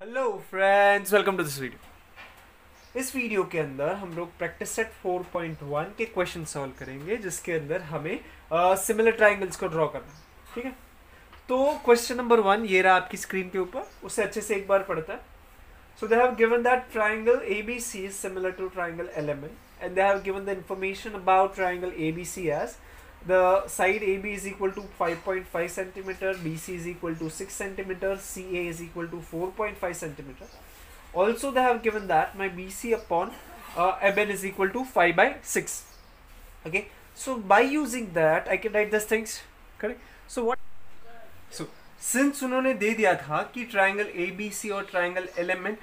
Hello friends welcome to this video इस video के अंदर हम लोग प्रैक्टिस सेट 4.1 के क्वेश्चन सॉल्व करेंगे जिसके अंदर हमें सिमिलर uh, ट्राइंगल्स को ड्रॉ करना है ठीक है? तो क्वेश्चन नंबर वन ये रहा आपकी स्क्रीन के ऊपर उसे अच्छे से एक बार पढ़ता है। So they have given that triangle A B C is similar to triangle element and they have given the information about triangle A B C as the side AB is equal to 5.5 centimeter, BC is equal to 6 centimeter, CA is equal to 4.5 centimeter. Also they have given that my BC upon uh, MN is equal to 5 by 6. Okay, so by using that I can write these things, correct? So what? So since उन्होंने दे दिया था कि triangle A B सी और triangle L M N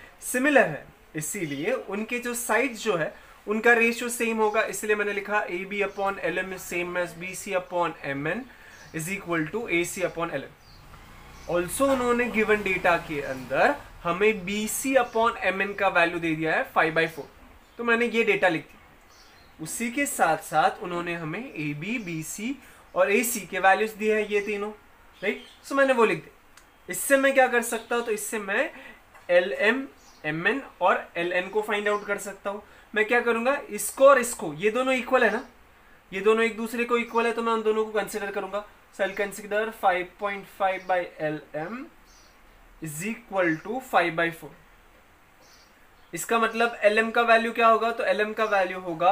है उनके जो sides जो है उनका रेशियो सेम होगा, इसलिए मैंने लिखा A B upon L M is same as B C upon M N is equal to A C upon L M also उन्होंने गिवन डेटा के अंदर हमें B C upon M N का value दे दिया है फाइव बाई फोर तो मैंने ये डेटा लिख दिया उसी के साथ साथ उन्होंने हमें ए बी बी सी और ए सी के वैल्यूज़ दिए हैं ये तीनों राइट सो मैंने वो लिख दिया। इससे मैं क्या कर सकता हूँ? तो इससे मैं एल एम एम एन और एल एन को फाइंड आउट कर सकता हूँ। मैं क्या करूँगा? इसको और इसको। ये दोनों इक्वल है ना? ये दोनों एक दूसरे को इक्वल है तो मैं उन दोनों को कंसिडर करूँगा। So I consider 5.5 by L M is equal to five by four इसका मतलब एल एम का वैल्यू क्या होगा? तो एल एम का वैल्यू होगा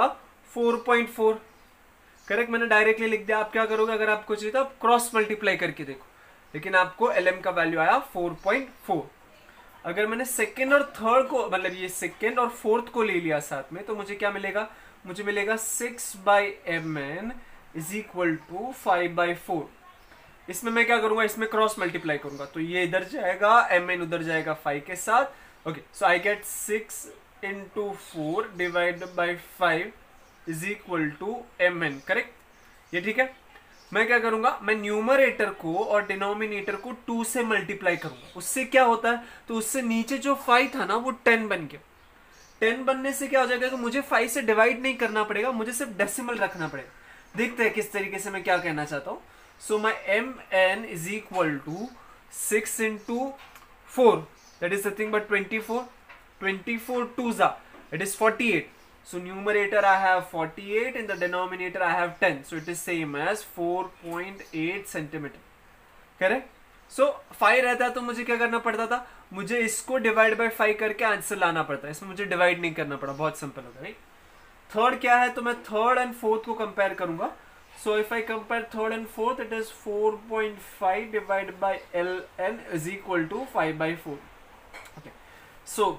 4.4 करेक्ट मैंने डायरेक्टली लिख दिया। आप क्या करोगे? अगर आपको चाहिए तो आप क्रॉस मल्टीप्लाई करके देखो। लेकिन आपको एल एम का वैल्यू आया 4.4 अगर मैंने सेकेंड और थर्ड को मतलब ये सेकेंड और फोर्थ को ले लिया साथ में तो मुझे क्या मिलेगा? मुझे मिलेगा six by M N is equal to five by four इसमें मैं क्या करूँगा? इसमें क्रॉस मल्टीप्लाई करूँगा। तो ये इधर जाएगा एम एन उधर जाएगा फाइव के साथ। Okay so I get six into four divide by five is equal to M N correct ये ठीक है? मैं क्या करूँगा? मैं न्यूमरेटर को और डिनोमिनेटर को टू से मल्टीप्लाई करूँगा। उससे क्या होता है? तो उससे नीचे जो फाइव था ना, वो टेन बन गया। टेन बनने से क्या हो जाएगा कि मुझे फाइव से डिवाइड नहीं करना पड़ेगा, मुझे सिर्फ़ डेसिमल रखना पड़ेगा। देखते हैं किस तरीके से मैं क्या कहना चाहता हूँ। So my M N is equal to six into four that is nothing but twenty four twenty four two जा it is forty eight So numerator I have 48 in the denominator I have 10. So it is same as 4.8 centimeter. Correct so so, five रहता तो मुझे क्या करना पड़ता था? मुझे इसको डिवाइड बाय फाइव करके आंसर लाना पड़ता है। इसमें मुझे डिवाइड नहीं करना पड़ा। बहुत सिंपल होता है थर्ड क्या है? तो मैं थर्ड एंड फोर्थ को कंपेयर करूँगा। So if I compare third and fourth it is 4.5 divide by L N is equal to 5 by 4 okay so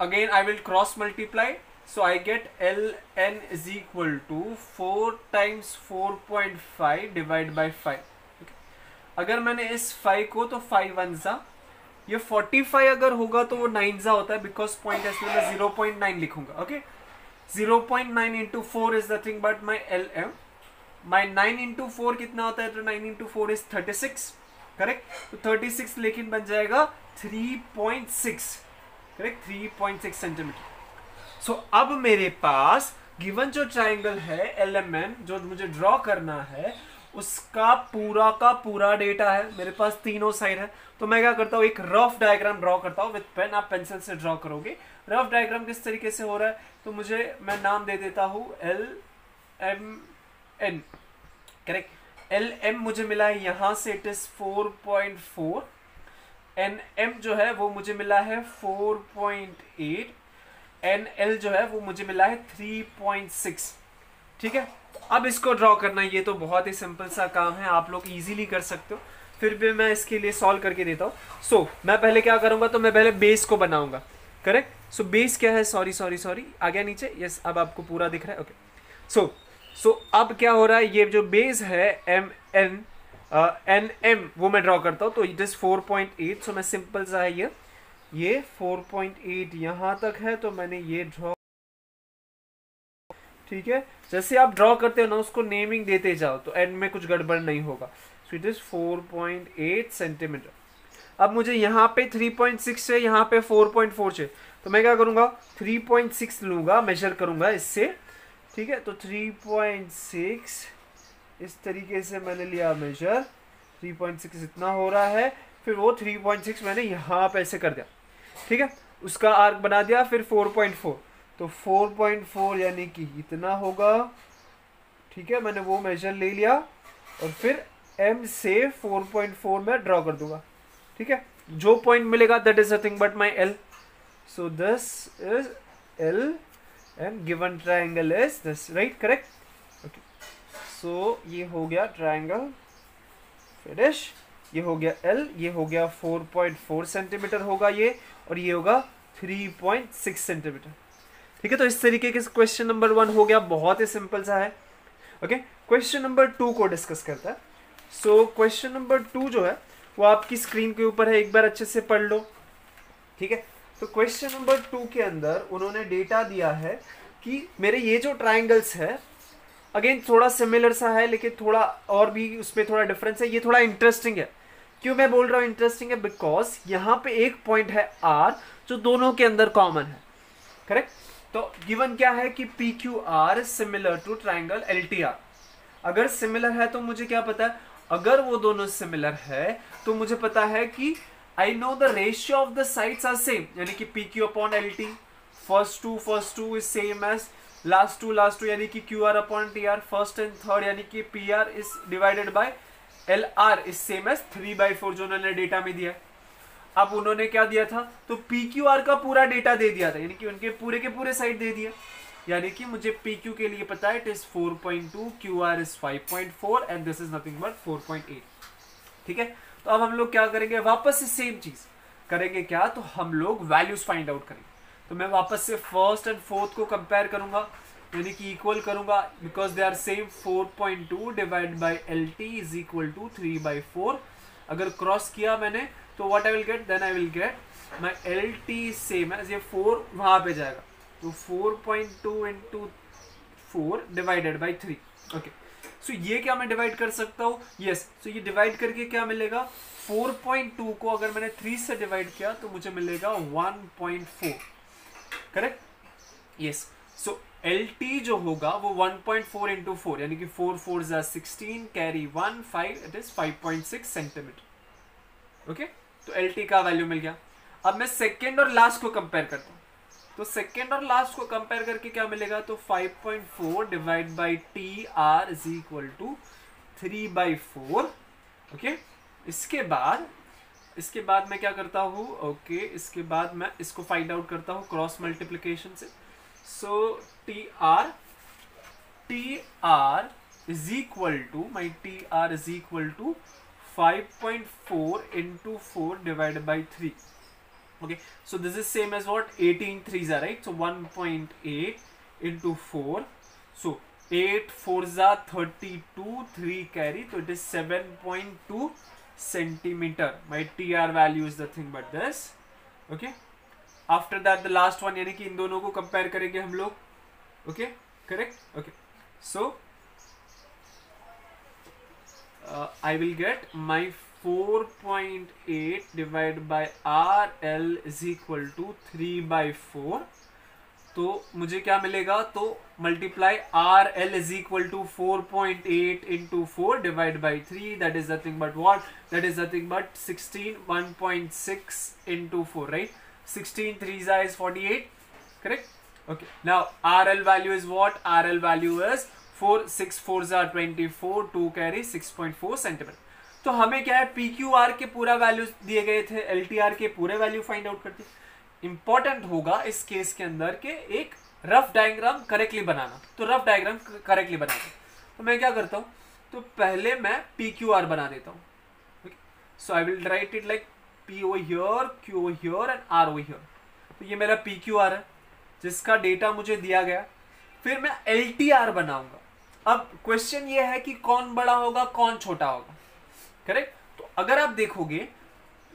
again I will cross multiply So, I get Ln is equal to 4 times 4.5 divide by 5 okay. अगर मैंने इस 5 को तो 5 one सा ये 45 अगर होगा तो वो 9 जा होता है बिकॉज़ पॉइंट इसमें मैं 0.9 लिखूँगा okay okay? 0.9 into four is nothing but my L M my nine into four कितना होता है? तो nine into four is thirty six correct तो थर्टी सिक्स लेकिन बन जाएगा three point six correct three point six centimeter so so, अब मेरे पास गिवन जो ट्राइंगल है एल जो मुझे ड्रॉ करना है उसका पूरा का पूरा डेटा है। मेरे पास तीनों साइड है। तो मैं क्या करता हूँ एक रफ डायग्राम ड्रॉ करता हूँ विथ पेन आप पेंसिल से ड्रॉ करोगे। रफ डायग्राम किस तरीके से हो रहा है? तो मुझे मैं नाम दे देता हूँ L M N correct L M मुझे मिला है यहाँ से it is four point four N M जो है वो मुझे मिला है four point eight N L जो है वो मुझे मिला है थ्री पॉइंट सिक्स ठीक है? अब इसको ड्रॉ करना ये तो बहुत ही सिंपल सा काम है आप लोग इजीली कर सकते हो। फिर भी मैं इसके लिए सॉल्व करके देता हूँ। सो so, मैं पहले क्या करूँगा तो मैं पहले बेस को बनाऊँगा। करेक्ट सो बेस क्या है? सॉरी सॉरी सॉरी आ गया नीचे? यस yes, अब आपको पूरा दिख रहा है। ओके सो सो अब क्या हो रहा है? ये जो बेस है एम एन एन एम वो मैं ड्रॉ करता हूँ। तो it is four point eight so मैं सिंपल सा है ये। ये 4.8 यहाँ तक है तो मैंने ये ड्रॉ ठीक है? जैसे आप ड्रॉ करते हो ना, उसको नेमिंग देते जाओ तो एंड में कुछ गड़बड़ नहीं होगा। सो इट इज़ 4.8 सेंटीमीटर अब मुझे यहाँ पे 3.6 है, यहाँ पे 4.4 है। तो मैं क्या करूँगा? 3.6 लूँगा मेजर करूँगा इससे। ठीक है? तो 3.6 इस तरीके से मैंने लिया मेजर 3.6 इतना हो रहा है, फिर वो 3.6 मैंने यहाँ पे ऐसे कर दिया। ठीक है? उसका आर्क बना दिया, फिर 4.4 तो 4.4 यानी कि इतना होगा। ठीक है? मैंने वो मेजर ले लिया और फिर एम से 4.4 में ड्रॉ कर दूँगा। ठीक है? जो पॉइंट मिलेगा that is nothing but my L so this is L and given triangle is this right correct okay so ये हो गया ट्राइंगल फिनिश ये हो गया एल ये हो गया 4.4 सेंटीमीटर होगा ये, और ये होगा 3.6 सेंटीमीटर ठीक है तो इस तरीके के क्वेश्चन नंबर वन हो गया, बहुत ही सिंपल सा है। ओके क्वेश्चन नंबर टू को डिस्कस करता है। सो क्वेश्चन नंबर टू जो है, वो आपकी स्क्रीन के ऊपर है, एक बार अच्छे से पढ़ लो। ठीक है तो क्वेश्चन नंबर टू के अंदर उन्होंने डेटा दिया है कि मेरे ये जो ट्राइंगल्स है अगेन थोड़ा सिमिलर सा है, लेकिन थोड़ा और भी उसमें थोड़ा डिफरेंस है, ये थोड़ा इंटरेस्टिंग है। क्यों मैं बोल रहा हूँ इंटरेस्टिंग है? बिकॉज़ यहाँ पे एक पॉइंट है आर जो दोनों के अंदर कॉमन है। करेक्ट तो गिवन क्या है कि P Q R similar to triangle L T R अगर सिमिलर है तो मुझे क्या पता है? अगर वो दोनों सिमिलर है तो मुझे पता है कि I know the ratio of the sides are same यानी कि P Q upon L T first two first two is same as last two last two यानी कि Q R upon T R first and third यानी कि P R is divided by L R is same as three by four जो उन्होंने data में दिया अब उन्होंने क्या दिया था? तो पी क्यू आर का पूरा डेटा दे दिया था, यानी कि उनके पूरे के पूरे साइड दे दिया यानी कि मुझे पी क्यू के लिए पता है it is 4.2 Q R is 5.4 and this is nothing but 4.8 ठीक है? तो अब हम लोग क्या करेंगे? वापस से सेम चीज़ करेंगे क्या? तो हम लोग वैल्यूज़ फाइंड आउट करेंगे। तो मैं वापस से फ़र्स्ट एंड फोर्थ को कंपेयर करूँगा। यानी कि इक्वल करूँगा because they are same 4.2 point two divide by L T is equal to three by four अगर क्रॉस किया मैंने तो what I will get then I will get my L T same है ये फोर वहाँ पे जाएगा। तो 4.2 point two into four divided by three okay so ये क्या मैं डिवाइड कर सकता हूँ? यस सो ये डिवाइड करके क्या मिलेगा? 4.2 को अगर मैंने 3 से डिवाइड किया तो मुझे मिलेगा 1.4 correct yes so L T जो होगा वो 1.4 पॉइंट फोर इंटू फोर यानी कि फोर फोर जा sixteen carry one five it is 5.6 centimeter okay तो एल टी का वैल्यू मिल गया। अब मैं सेकेंड और लास्ट को कंपेयर करता हूँ। तो सेकेंड और लास्ट को कंपेयर करके क्या मिलेगा? तो 5.4 divide by T R is equal to three by four okay इसके बाद इसके बाद मैं क्या करता हूँ? ओके okay, इसके बाद मैं इसको फाइंड आउट करता हूँ क्रॉस मल्टीप्लीकेशन से। So tr tr is equal to my tr is equal to 5.4 into 4 divided by 3 okay so this is same as what? 18 threes are right? So 1.8 into 4 so 8 4s are 32 3 carry so it is 7.2 centimeter. My tr value is the thing but this. Okay after that the last one यानी कि इन दोनों को compare करेंगे हम लोग। Okay correct okay so I will get my four point eight divide by R L is equal to three by four तो मुझे क्या मिलेगा? तो multiply R L is equal to four point eight into four divide by three that is nothing but what that is nothing but sixteen one point six into four right 16 3 is 48 correct? Okay. Now rl value is what? Rl value is 4 6 4 are 24 2 carry 6.4 centimeter तो हमें क्या है? P Q are के पूरा value दिए गए थे L T R के पूरे वैल्यू फाइंड आउट करते। इंपॉर्टेंट होगा इस केस के अंदर के एक रफ डायग्राम करेक्टली बनाना। तो रफ डायग्राम करेक्टली बनाना तो मैं क्या करता हूँ? तो पहले मैं पी क्यू आर बना देता हूँ। So I will write it like P O here Q O here and R O here तो ये मेरा पी क्यू आर है। जिसका डेटा मुझे दिया गया, फिर मैं एल टी आर बनाऊँगा। अब क्वेश्चन ये है कि कौन बड़ा होगा, कौन छोटा होगा। करेक्ट तो अगर आप देखोगे,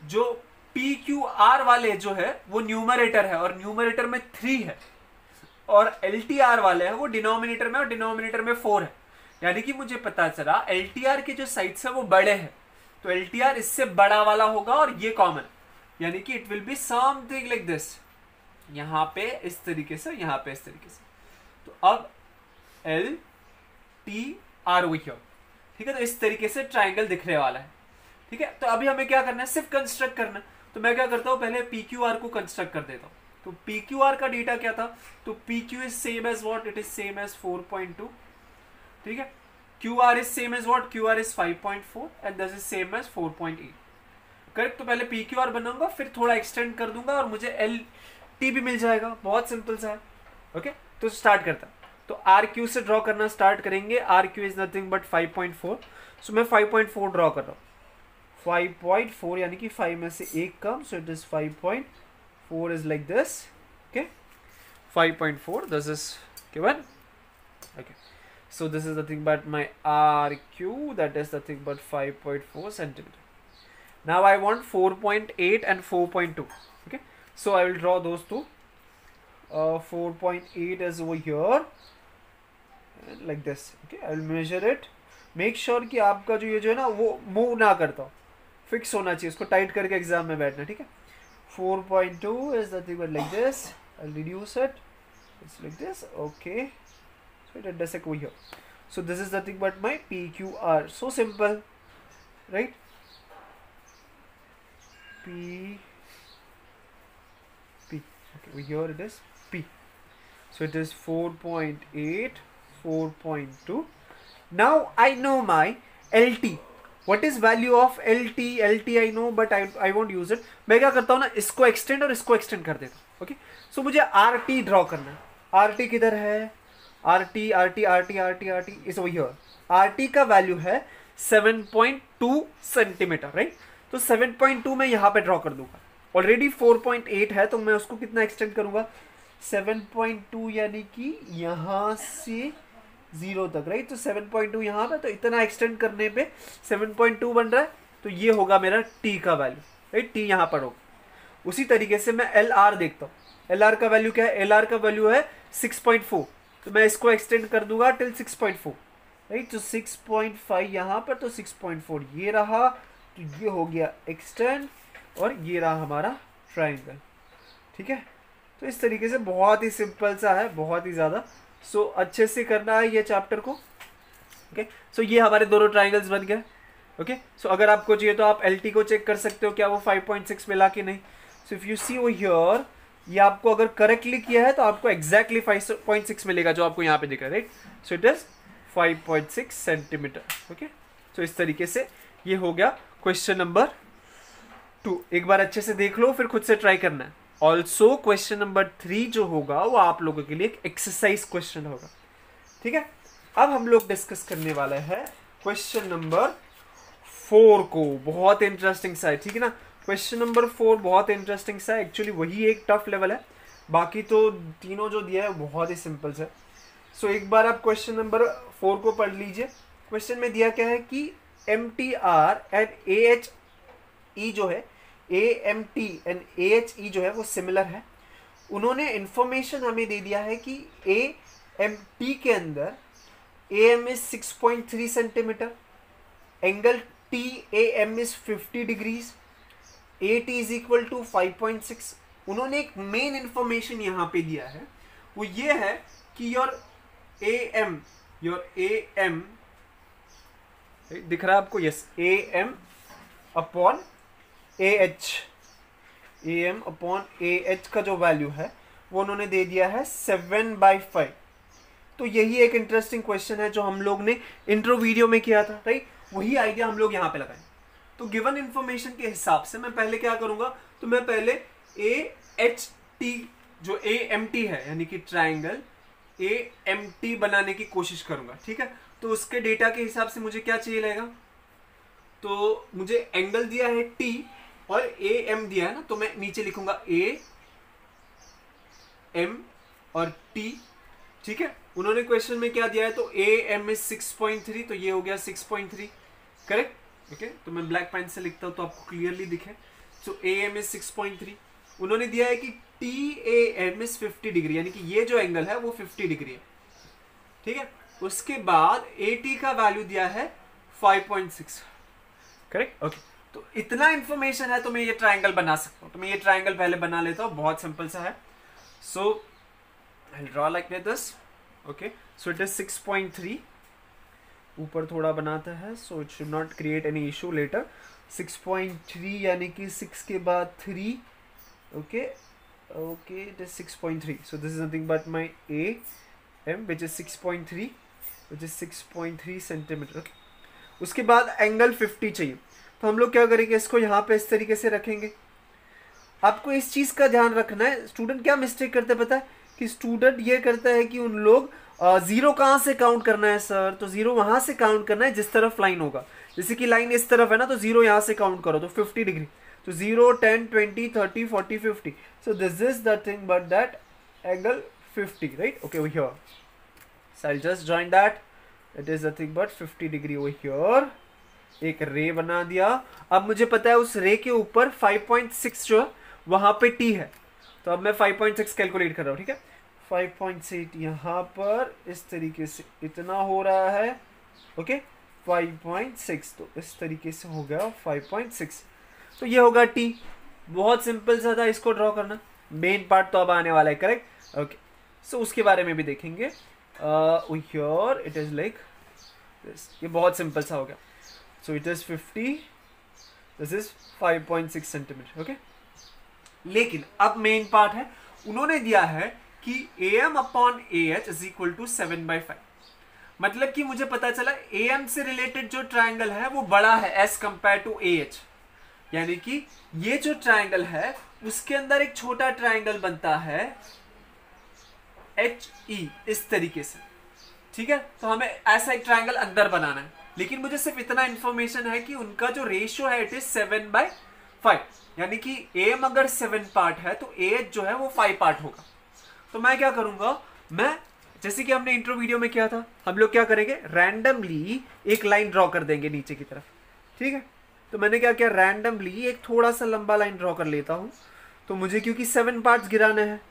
जो पी क्यू आर वाले जो है, वो न्यूमरेटर है और न्यूमरेटर में थ्री है। और एल टी आर वाले हैं, वो डिनोमिनेटर में और डिनोमिनेटर में फोर है। यानी कि मुझे पता चला एल टी आर के जो साइड्स है, वो बड़े हैं। तो एल इससे बड़ा वाला होगा और ये कॉमन यानी कि it will be something like this यहाँ पे इस तरीके से, यहाँ पे इस तरीके से। तो अब एल टी आर वो ठीक है तो इस तरीके से ट्राइंगल दिखने वाला है। ठीक है तो अभी हमें क्या करना है? सिर्फ़ कंस्ट्रक्ट करना तो मैं क्या करता हूँ? पहले पी क्यू आर को कंस्ट्रक्ट कर देता हूँ। तो पी क्यू आर का डेटा क्या था? तो P Q is same as what it is same as four point two ठीक है Q R is five point four and this is same as four point eight correct तो पहले are बनाऊँगा, फिर थोड़ा एक्सटेंड कर दूँगा और मुझे एल टी भी मिल जाएगा। बहुत सिंपल सा है। ओके तो स्टार्ट करता तो आर क्यू से ड्रॉ करना स्टार्ट करेंगे। R Q is nothing but five point four so मैं फाइव पॉइंट फोर ड्रॉ कर रहा हूँ। फाइव पॉइंट फोर यानी कि फाइव में से एक कम so it is five point four is like this okay five point four this is given okay. So this is nothing but my rq that is nothing but 5.4 centimeter now i want 4.8 and 4.2 okay so i will draw those two uh, 4.8 is over here like this okay i will measure it make sure कि आपका जो ये जो है ना वो move ना करता हो फिक्स होना चाहिए उसको टाइट करके एग्ज़ाम में बैठना ठीक है 4.2 is nothing but like this i'll reduce it it's like this okay so it does go here so this is nothing but my pqr so simple right p p okay over here it is p so it is 4.8 4.2 now i know my lt what is value of lt lt i know but i i won't use it हूँ ना इसको extend और इसको extend कर देता हूँ okay so मुझे R T draw करना है आर टी किधर है R T R T R T R T R T is over R T का वैल्यू है 7.2 सेंटीमीटर राइट तो 7.2 मैं यहाँ पे ड्रॉ कर दूँगा। ऑलरेडी 4.8 है तो मैं उसको कितना एक्सटेंड करूँगा? 7.2 यानी कि यहाँ से ज़ीरो तक राइट तो 7.2 यहाँ पे तो इतना एक्सटेंड करने पे 7.2 बन रहा है तो ये होगा मेरा टी का वैल्यू राइट टी यहाँ पर होगा। उसी तरीके से मैं एल आर देखता हूँ। एल आर का वैल्यू क्या है? एल आर का वैल्यू है 6.4 तो मैं इसको एक्सटेंड कर दूँगा टिल 6.4 राइट तो 6.5 यहाँ पर तो 6.4 ये रहा तो ये हो गया एक्सटेंड और ये रहा हमारा ट्राइंगल ठीक है? तो इस तरीके से बहुत ही सिंपल सा है बहुत ही ज़्यादा। सो so, अच्छे से करना है ये चैप्टर को। Okay okay? सो so, ये हमारे दोनों ट्राइंगल्स बन गए। ओके सो अगर आपको चाहिए तो आप एलटी को चेक कर सकते हो क्या वो 5.6 मिला कि नहीं। सो इफ़ यू सी वो हियर ये आपको अगर करेक्टली किया है तो आपको एग्जैक्टली फाइव पॉइंट सिक्स मिलेगा जो आपको यहाँ पे दिख right so it is five point six centimeter okay तो इस तरीके से ये हो गया क्वेश्चन नंबर टू एक बार अच्छे से देख लो, फिर खुद से ट्राई करना है। ऑल्सो क्वेश्चन नंबर थ्री जो होगा, वो आप लोगों के लिए एक एक्सरसाइज क्वेश्चन होगा। ठीक है? अब हम लोग डिस्कस करने वाले हैं क्वेश्चन नंबर फोर को। बहुत इंटरेस्टिंग सा है, ठीक है ना? क्वेश्चन नंबर फोर बहुत इंटरेस्टिंग सा एक्चुअली वही एक टफ लेवल है. बाकी तो तीनों जो दिया है बहुत ही सिंपल से सो so, एक बार आप क्वेश्चन नंबर फोर को पढ़ लीजिए. क्वेश्चन में दिया क्या है कि M T R and A H E जो है A M T and A H E जो है वो सिमिलर है. उन्होंने इन्फॉर्मेशन हमें दे दिया है कि ए एम टी के अंदर A M is six point three centimeter angle T A M is fifty degrees A T is equal to five point six. उन्होंने एक मेन इंफॉर्मेशन यहाँ पे दिया है। वो ये है कि your A M your A M दिख रहा है आपको? Yes A M upon A H A M upon A H का जो वैल्यू है, वो उन्होंने दे दिया है सेवन बाई फाइव तो यही एक इंटरेस्टिंग क्वेश्चन है जो हम लोग ने इंट्रो वीडियो में किया था राइट वही आइडिया हम लोग यहाँ पे लगाए। तो गिवन इंफॉर्मेशन के हिसाब से मैं पहले क्या करूँगा? तो मैं पहले ए एच टी जो ए एम टी है, यानी कि ट्राइंगल ए एम टी बनाने की कोशिश करूँगा, ठीक है? तो उसके डेटा के हिसाब से मुझे क्या चाहिए रहेगा तो मुझे एंगल दिया है टी और ए एम दिया है ना तो मैं नीचे लिखूँगा ए एम और टी ठीक है? उन्होंने क्वेश्चन में क्या दिया है? तो A M is six point three तो ये हो गया six point three correct okay तो मैं ब्लैक पेन से लिखता हूँ तो आपको क्लियरली दिखे। So A M is six point three उन्होंने दिया है कि T A M is fifty degree यानी कि ये जो एंगल है वो फिफ्टी डिग्री है। ठीक है? उसके बाद ए टी का वैल्यू दिया है five point six correct okay तो इतना इंफॉर्मेशन है तो मैं ये ट्राइंगल बना सकता हूँ। तो मैं ये ट्राइंगल पहले बना लेता हूँ, बहुत सिंपल सा है। So draw like this okay so it is six point three ऊपर थोड़ा बनाता है so it should not create any issue letter six point three यानी कि सिक्स के बाद three okay okay it is six point three so this is nothing but my A M which is six point three which is six point three centimeter okay उसके बाद angle fifty चाहिए। तो हम लोग क्या करेंगे, इसको यहाँ पे इस तरीके से रखेंगे। आपको इस चीज़ का ध्यान रखना है। स्टूडेंट क्या मिस्टेक करते पता है? कि स्टूडेंट ये करता है कि उन लोग ज़ीरो कहाँ से काउंट करना है सर तो ज़ीरो वहाँ से काउंट करना है, जिस तरफ़ लाइन होगा। जैसे कि लाइन इस तरफ़ है ना तो ज़ीरो यहाँ से काउंट करो तो फिफ्टी डिग्री तो zero ten twenty thirty forty fifty so this is the thing but that angle fifty right okay वो here so I'll just join that. It is nothing but 50 degree over here. एक रे बना दिया। अब मुझे पता है उस रे के ऊपर 5.6 जो है, वहाँ पे टी है। तो अब मैं 5.6 कैलकुलेट कर रहा हूँ, ठीक है? 5.6 यहाँ पर इस तरीके से इतना हो रहा है, ओके? 5.6 तो इस तरीके से हो गया 5.6 तो ये होगा टी बहुत सिंपल सा था इसको ड्रॉ करना। मेन पार्ट तो अब आने वाला है करेक्ट ओके सो उसके बारे में भी देखेंगे। Here it is like this ये बहुत सिंपल सा हो गया। So it is 50 this is 5.6 centimetre okay लेकिन, अब मेन पार्ट है। उन्होंने दिया है कि A M upon A H is equal to seven by five मतलब कि मुझे पता चला ए एम से रिलेटेड जो ट्राइंगल है वो बड़ा है as compare to A H यानी कि ये जो ट्राइंगल है उसके अंदर एक छोटा ट्राइंगल बनता है एच ई e, इस तरीके से। ठीक है? तो हमें ऐसा एक ट्राइंगल अंदर बनाना है। लेकिन मुझे सिर्फ़ इतना इंफॉर्मेशन है कि उनका जो रेशियो है it is seven by five यानी कि एम अगर सेवन पार्ट है तो ए जो है वो फाइव पार्ट होगा। तो मैं क्या करूँगा? मैं, जैसे कि हमने इंट्रो वीडियो में किया था, हम लोग क्या करेंगे? रैंडमली एक लाइन ड्रॉ कर देंगे नीचे की तरफ़। ठीक है? तो मैंने क्या किया? रैंडमली एक थोड़ा सा लंबा लाइन ड्रॉ कर लेता हूँ। तो मुझे क्योंकि सेवन पार्ट्स गिराने हैं।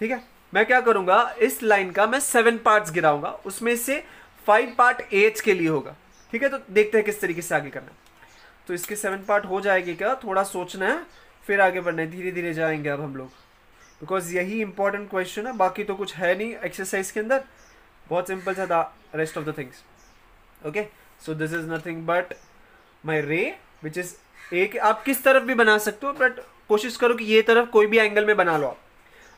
ठीक है? मैं क्या करूँगा? इस लाइन का मैं सेवन पार्ट्स गिराऊँगा। उसमें से फाइव पार्ट एच के लिए होगा। ठीक है? तो देखते हैं किस तरीके से आगे करना तो इसके सेवन पार्ट हो जाएगी क्या? थोड़ा सोचना है, फिर आगे बढ़ना है। धीरे धीरे जाएँगे अब हम लोग। बिकॉज़ यही इंपॉर्टेंट क्वेश्चन है, बाकी तो कुछ है नहीं एक्सरसाइज के अंदर। बहुत सिंपल सा था rest of the things okay so this is nothing but my ray which is एक, आप किस तरफ़ भी बना सकते हो बट कोशिश करो कि ये तरफ़ कोई भी एंगल में बना लो आप।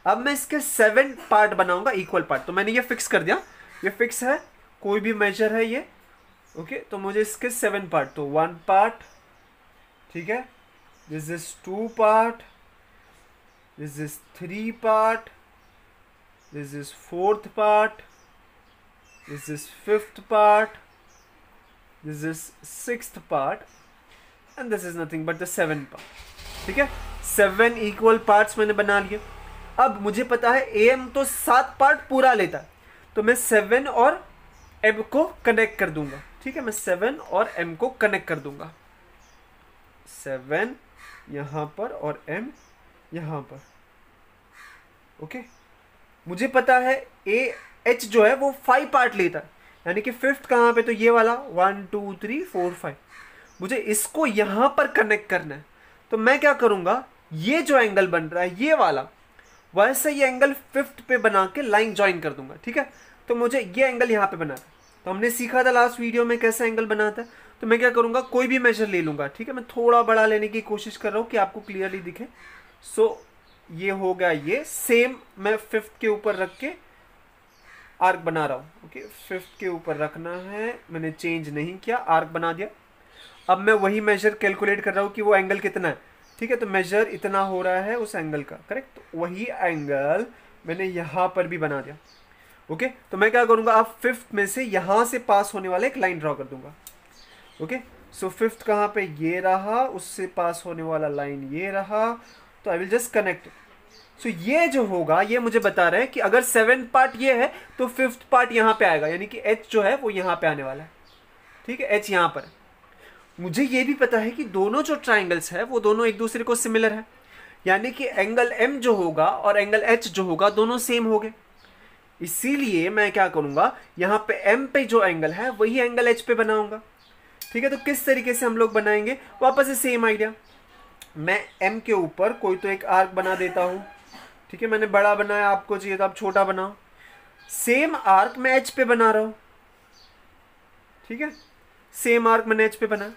अब मैं इसके सेवन पार्ट बनाऊँगा इक्वल पार्ट तो मैंने ये फिक्स कर दिया। ये फिक्स है, कोई भी मेजर है ये। ओके तो मुझे इसके सेवन पार्ट तो वन पार्ट ठीक है? This is two part this is three part this is fourth part this is fifth part this is six part and this is nothing but the seven part ठीक है? Seven equal parts मैंने बना लिए। अब मुझे पता है A M तो सात पार्ट पूरा लेता है। तो मैं सेवन और एम को कनेक्ट कर दूँगा। ठीक है? मैं सेवन और एम को कनेक्ट कर दूँगा। सेवन यहाँ पर और एम यहाँ पर। ओके मुझे पता है ए एच जो है, वो फाइव पार्ट लेता है। यानी कि फिफ्थ कहाँ पे तो ये वाला one two three four five मुझे इसको यहाँ पर कनेक्ट करना है। तो मैं क्या करूँगा? ये जो एंगल बन रहा है, ये वाला, वैसे ये एंगल फिफ्थ पे बना के लाइन ज्वाइन कर दूँगा, ठीक है? तो मुझे ये एंगल यहाँ पे बनाना तो हमने सीखा था लास्ट वीडियो में कैसे एंगल बनाता है। तो मैं क्या करूँगा? कोई भी मेजर ले लूँगा, ठीक है? मैं थोड़ा बड़ा लेने की कोशिश कर रहा हूँ कि आपको क्लियरली दिखे। सो so, ये हो गया ये. सेम मैं फिफ्थ के ऊपर रख के आर्क बना रहा हूँ. ओके फिफ्थ के ऊपर रखना है. मैंने चेंज नहीं किया. आर्क बना दिया. अब मैं वही मेजर कैलकुलेट कर रहा हूँ कि वो एंगल कितना है. ठीक है? तो मेजर इतना हो रहा है उस एंगल का. करेक्ट तो वही एंगल मैंने यहाँ पर भी बना दिया. ओके तो मैं क्या करूँगा? अब फिफ्थ में से यहाँ से पास होने वाला एक लाइन ड्रॉ कर दूँगा. ओके सो फिफ्थ कहाँ पे ये रहा? उससे पास होने वाला लाइन ये रहा. तो I will just connect so ये जो होगा, ये मुझे बता रहा है कि अगर सेवन पार्ट ये है तो फिफ्थ पार्ट यहाँ पे आएगा. यानी कि एच जो है, वो यहाँ पे आने वाला है. ठीक है? एच यहाँ पर मुझे ये भी पता है कि दोनों जो ट्राइंगल्स है, वो दोनों एक दूसरे को सिमिलर है. यानी कि एंगल एम जो होगा और एंगल एच जो होगा, दोनों सेम हो गए. इसीलिए मैं क्या करूँगा, यहाँ पे एम पे जो एंगल है, वही एंगल एच पे बनाऊँगा. ठीक है? तो किस तरीके से हम लोग बनाएँगे? वापस से सेम आइडिया मैं एम के ऊपर कोई तो एक आर्क बना देता हूँ। ठीक है, मैंने बड़ा बनाया, आपको चाहिए तो आप छोटा बनाओ। सेम आर्क मैं एच पे बना रहा हूँ। ठीक है? सेम आर्क मैंने एच पे बना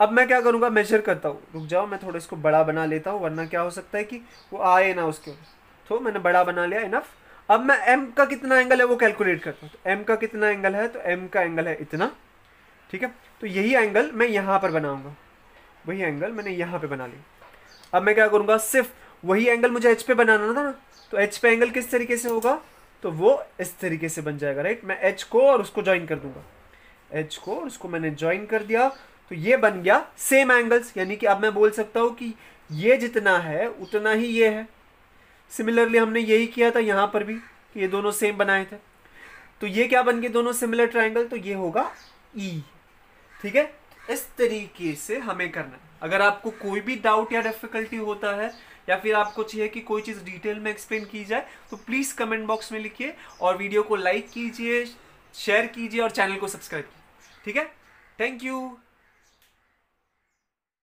अब मैं क्या करूँगा? मेजर करता हूँ। रुक जाओ, मैं थोड़ा इसको बड़ा बना लेता हूँ, वरना क्या हो सकता है कि वो आए ना उसके तो मैंने बड़ा बना लिया इनफ अब मैं एम का कितना एंगल है वो कैलकुलेट करता हूँ। तो एम का कितना एंगल है? तो एम का एंगल है इतना। ठीक है? तो यही एंगल मैं यहाँ पर बनाऊँगा। वही एंगल मैंने यहाँ पे बना ली। अब मैं क्या करूँगा, सिर्फ़ वही एंगल मुझे एच पे बनाना था ना तो एच पे एंगल किस तरीके से होगा तो वो इस तरीके से बन जाएगा राइट मैं एच को और उसको ज्वाइन कर दूँगा। एच को और उसको मैंने ज्वाइन कर दिया तो ये बन गया सेम एंगल्स यानी कि अब मैं बोल सकता हूँ कि ये जितना है, उतना ही ये है। सिमिलरली हमने यही किया था यहाँ पर भी, कि ये दोनों सेम बनाए थे। तो ये क्या बन गए, दोनों सिमिलर ट्राइंगल तो ये होगा ई e. ठीक है? इस तरीके से हमें करना है। अगर आपको कोई भी डाउट या डिफिकल्टी होता है, या फिर आपको चाहिए कि कोई चीज़ डिटेल में एक्सप्लेन की जाए तो प्लीज़ कमेंट बॉक्स में लिखिए और वीडियो को लाइक कीजिए शेयर कीजिए और चैनल को सब्सक्राइब कीजिए। ठीक है? Thank you